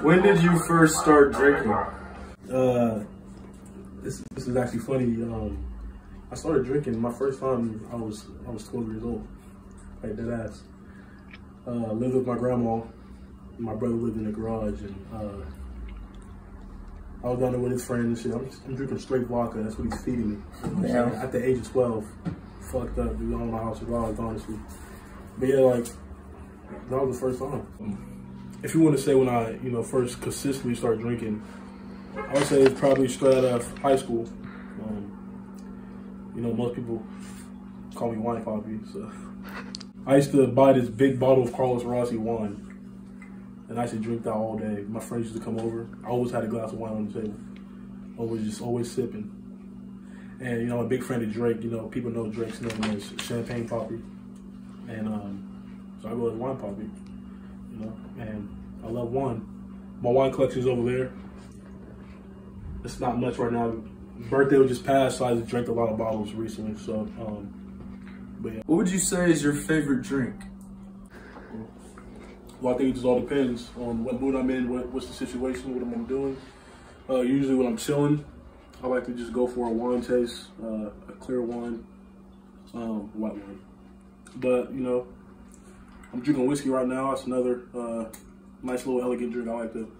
When did you first start drinking? Uh, this this is actually funny. Um, I started drinking my first time. I was I was 12 years old, like dead ass. Uh, lived with my grandma. My brother lived in the garage, and uh, I was down there with his friends. and shit. I'm, I'm drinking straight vodka. That's what he's feeding me. You know what I'm Damn. At the age of 12, fucked up. Dude, I don't know how I survived, honestly. But yeah, like that was the first time. If you want to say when I, you know, first consistently started drinking, I would say it's probably straight out of high school. Um, you know, most people call me wine poppy. So I used to buy this big bottle of Carlos Rossi wine, and I used to drink that all day. My friends used to come over. I always had a glass of wine on the table. Always just always sipping. And you know, I'm a big friend of Drake. You know, people know Drake's name as Champagne Papi, and um, so I go as Wine Poppy. You know, and I love wine. My wine collection is over there. It's not much right now. Birthday was just passed, so I just drank a lot of bottles recently. So, um, but yeah. What would you say is your favorite drink? Well, I think it just all depends on what mood I'm in, what, what's the situation, what I'm doing. Uh, usually when I'm chilling, I like to just go for a wine taste, uh, a clear wine, um, white wine. But, you know, I'm drinking whiskey right now. It's another uh, nice little elegant drink. I like to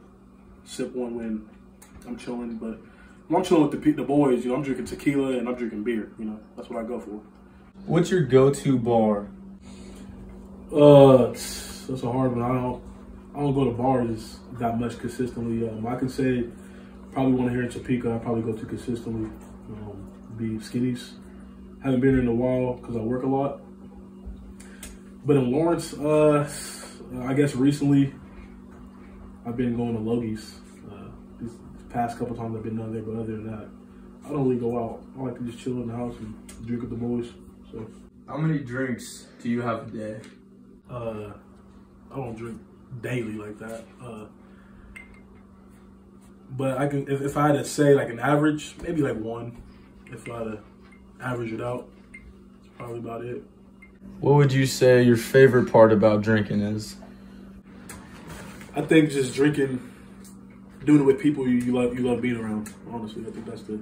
sip one when I'm chilling. But when I'm chilling with the, the boys, you know, I'm drinking tequila and I'm drinking beer. You know, that's what I go for. What's your go-to bar? Uh, that's a hard one. I don't, I don't go to bars that much consistently. Um, I can say probably one here in Topeka. I probably go to consistently. Um, be Skinnies. Haven't been in a while because I work a lot. But in Lawrence, uh, I guess recently I've been going to Logie's. Uh, these past couple times I've been down there, but other than that, I don't really go out. I like to just chill in the house and drink with the boys. So. How many drinks do you have a day? Uh, I don't drink daily like that. Uh, but I can, if, if I had to say like an average, maybe like one. If I had to average it out, that's probably about it. What would you say your favorite part about drinking is? I think just drinking, doing it with people you, you love, you love being around. Honestly, I think that's the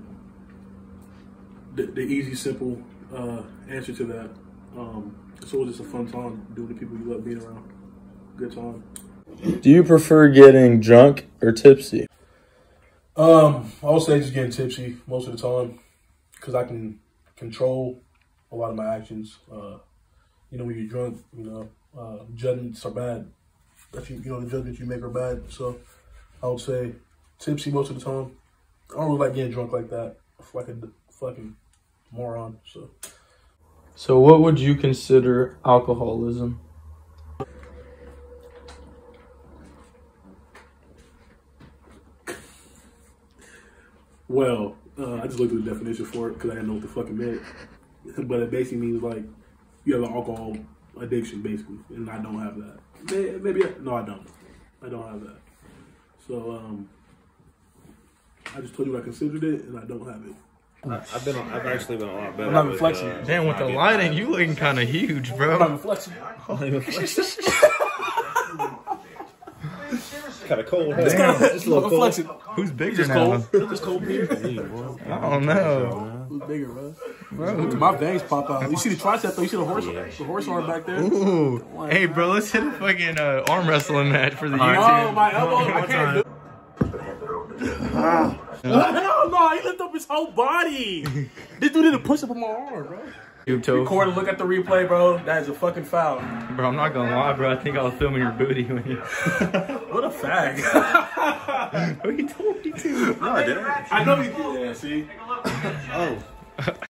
the, the easy, simple uh, answer to that. Um, it's always just a fun time doing the people you love being around. Good time. Do you prefer getting drunk or tipsy? Um, I would say just getting tipsy most of the time because I can control a lot of my actions. Uh, you know, when you're drunk, you know, uh, judgments are bad. If you, you know, the judgments you make are bad. So I would say tipsy most of the time. I don't really like getting drunk like that. Like a fucking moron. So So what would you consider alcoholism? Well, uh, I just looked at the definition for it because I didn't know what the fuck it meant. but it basically means like you have an alcohol addiction, basically, and I don't have that. Maybe I, no, I don't. I don't have that. So um, I just told you I considered it, and I don't have it. I've been, on, I've actually been a lot better. I'm not with, flexing. uh, Damn, with the lighting, you looking kind of huge, bro. I'm bro. not flexing. Kind of cold. Damn. Just a little I'm cold. Who's bigger Just now? cold. Just cold beer. I don't know. Who's bigger, bro? Bro, my veins pop out. You see the tricep though? You see the horse, the horse arm back there? Ooh. Hey, bro, let's hit a fucking uh, arm wrestling match for the YouTube. Oh, YouTube. my elbow! I can't do. Hell no! He lifted up his whole body. this dude did a push up on my arm, bro. YouTube. Record and look at the replay, bro. That is a fucking foul. Bro, I'm not gonna lie, bro. I think I was filming your booty when you. What a fag. Who you told me to? No, I didn't. I know you did. Yeah, see. Oh.